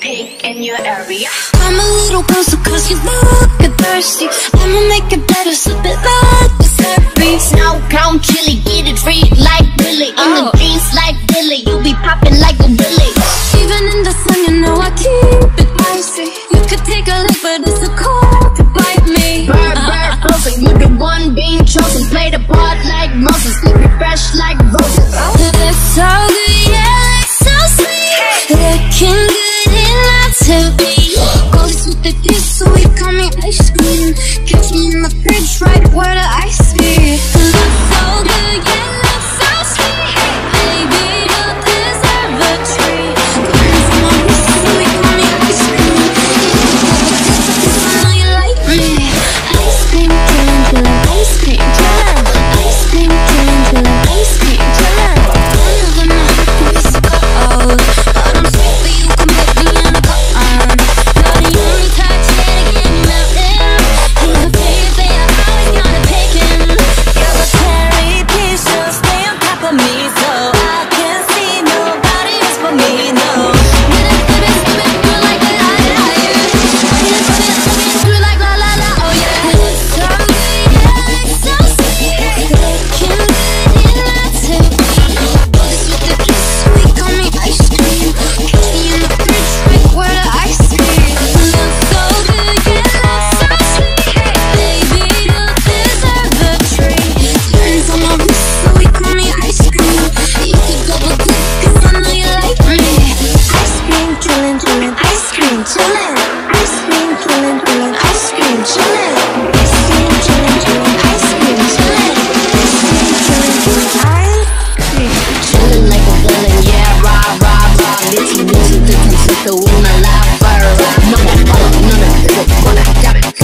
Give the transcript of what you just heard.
big in your area. I'm a little closer cause you look thirsty I'ma make it better, slip it like the service Now count chili, get it free like Billy. In the Oh. jeans like Billy, you be popping like a Billy. Even in the sun, you know I keep it icy You could take a lick, but it's a cold to bite me Bird, bird, frozen, you the one being chosen. Play the part like Moses, look fresh like roses. chillin', ice cream chillin', chillin', ice cream chillin'. Ice cream chillin', chillin', ice cream chillin'. Ice cream chillin', chillin', ice cream chillin'. like a villain, yeah, rah rah rah. Bitchy, bitchy, bitchy, sister with my life, fire. No, no, no, no, no, no, no, no, no, no, no,